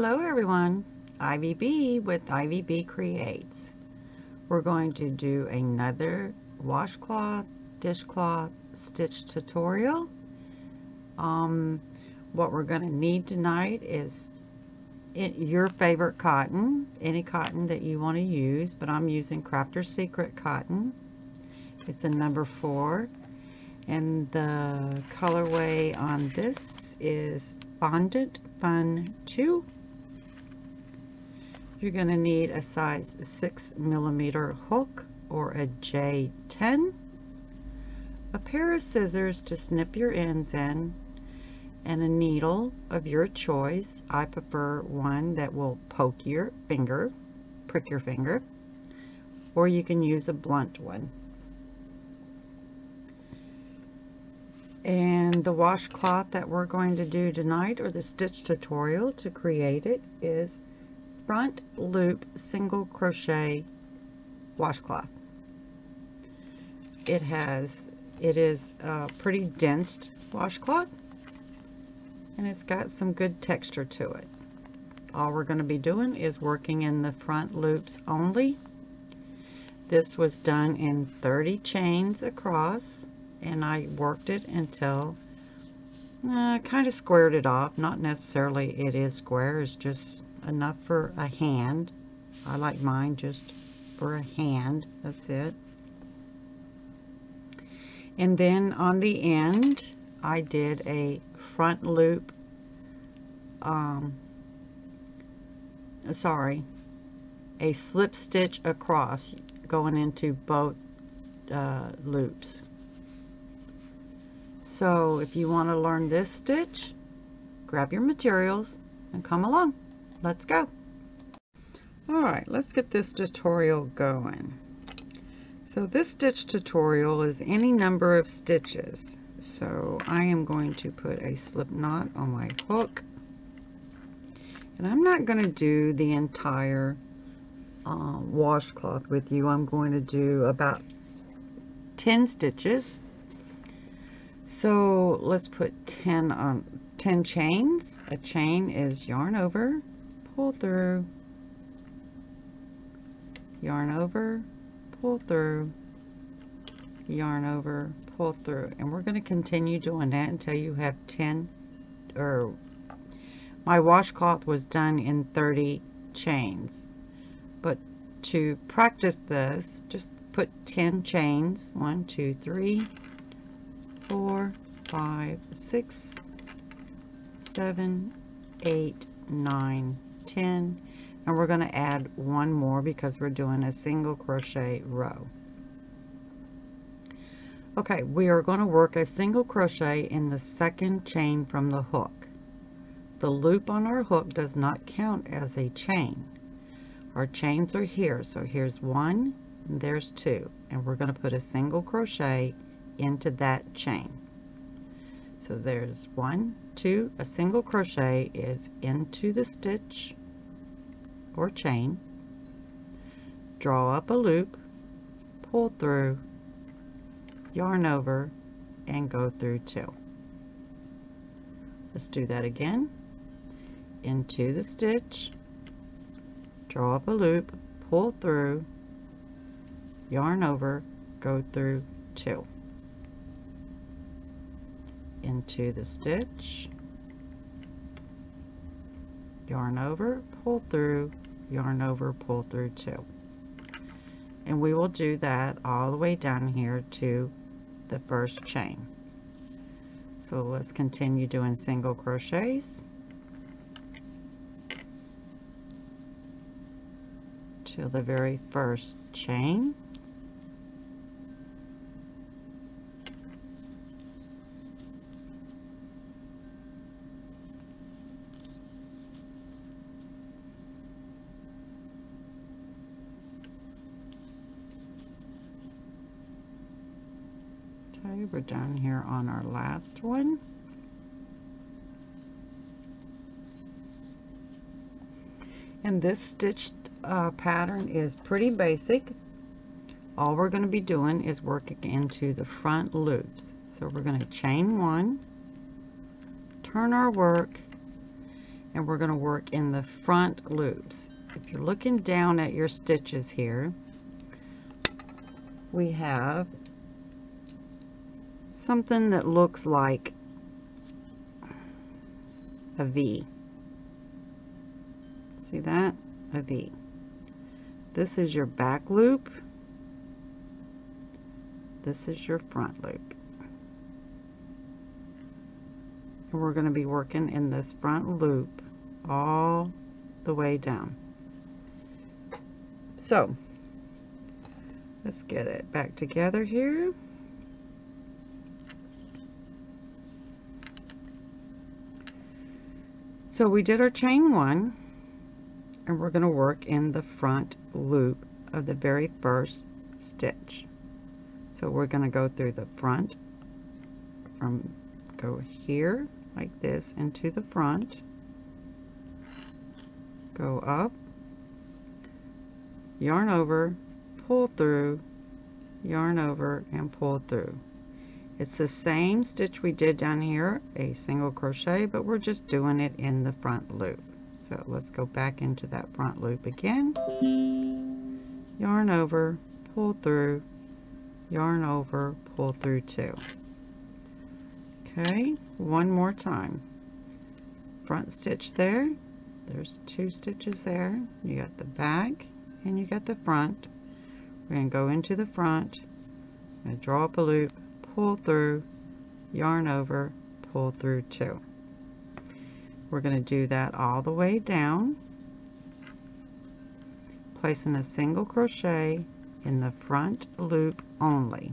Hello everyone, Ivy B with Ivy B Creates. We're going to do another washcloth, dishcloth stitch tutorial. Um, what we're going to need tonight is your favorite cotton, any cotton that you want to use, but I'm using Crafter's Secret cotton. It's a number four, and the colorway on this is Fondant Fun 2. You're going to need a size 6 millimeter hook or a J10, a pair of scissors to snip your ends in, and a needle of your choice. I prefer one that will poke your finger, prick your finger, or you can use a blunt one. And the washcloth that we're going to do tonight, or the stitch tutorial to create it, is front loop single crochet washcloth. It has, it is a pretty dense washcloth, and it's got some good texture to it. All we're going to be doing is working in the front loops only. This was done in 30 chains across and I worked it until uh, kind of squared it off. Not necessarily it is square, it's just enough for a hand. I like mine just for a hand, that's it. And then on the end, I did a front loop, um, sorry, a slip stitch across going into both uh, loops. So if you want to learn this stitch, grab your materials and come along. Let's go. Alright, let's get this tutorial going. So this stitch tutorial is any number of stitches. So I am going to put a slip knot on my hook. And I'm not going to do the entire uh, washcloth with you. I'm going to do about 10 stitches so let's put 10 on 10 chains. A chain is yarn over, pull through, yarn over, pull through, yarn over, pull through. And we're going to continue doing that until you have 10 or my washcloth was done in 30 chains. But to practice this, just put 10 chains, one, two, three, four, five, six, seven, eight, nine, ten, and we're going to add one more because we're doing a single crochet row. Okay, we are going to work a single crochet in the second chain from the hook. The loop on our hook does not count as a chain. Our chains are here, so here's one, there's two, and we're going to put a single crochet into that chain. So there's one, two, a single crochet is into the stitch or chain, draw up a loop, pull through, yarn over, and go through two. Let's do that again. Into the stitch, draw up a loop, pull through, yarn over, go through two into the stitch, yarn over, pull through, yarn over, pull through two. And we will do that all the way down here to the first chain. So let's continue doing single crochets to the very first chain. Okay, we're down here on our last one. And this stitched uh, pattern is pretty basic. All we're going to be doing is working into the front loops. So we're going to chain one, turn our work, and we're going to work in the front loops. If you're looking down at your stitches here, we have something that looks like a V. See that? A V. This is your back loop. This is your front loop. And we're going to be working in this front loop all the way down. So, let's get it back together here. So we did our chain one and we're going to work in the front loop of the very first stitch. So we're going to go through the front from go here like this into the front go up yarn over pull through yarn over and pull through it's the same stitch we did down here a single crochet but we're just doing it in the front loop. So let's go back into that front loop again. Yarn over pull through yarn over pull through two okay one more time. Front stitch there there's two stitches there. You got the back and you got the front. We're going to go into the front. And draw up a loop pull through yarn over pull through two we're going to do that all the way down. Placing a single crochet in the front loop only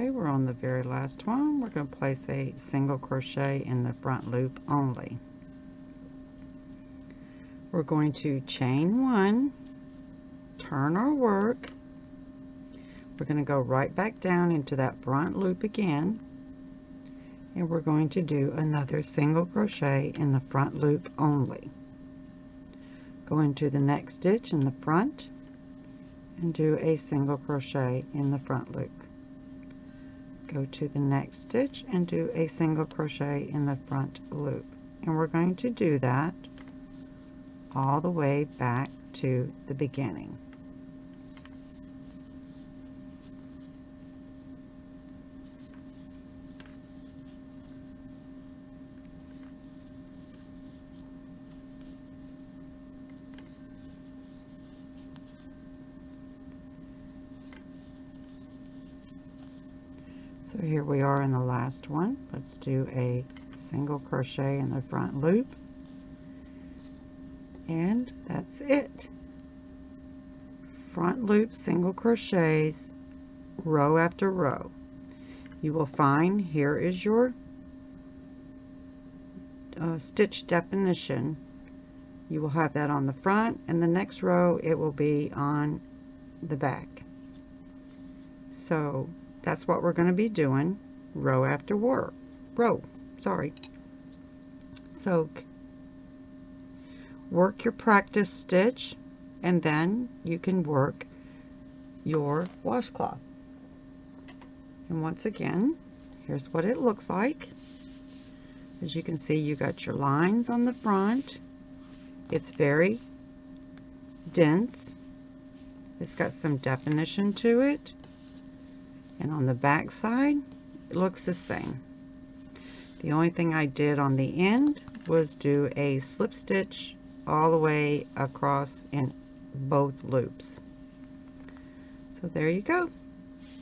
Okay, we're on the very last one. We're going to place a single crochet in the front loop only. We're going to chain one, turn our work. We're going to go right back down into that front loop again. And we're going to do another single crochet in the front loop only. Go into the next stitch in the front and do a single crochet in the front loop go to the next stitch and do a single crochet in the front loop. And we're going to do that all the way back to the beginning So here we are in the last one. Let's do a single crochet in the front loop. And that's it. Front loop, single crochets, row after row. You will find here is your uh, stitch definition. You will have that on the front and the next row it will be on the back. So that's what we're going to be doing row after row. Row, sorry. So work your practice stitch and then you can work your washcloth. And once again, here's what it looks like. As you can see, you got your lines on the front. It's very dense. It's got some definition to it and on the back side it looks the same. The only thing I did on the end was do a slip stitch all the way across in both loops. So there you go.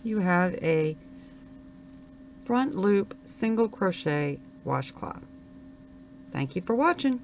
You have a front loop single crochet washcloth. Thank you for watching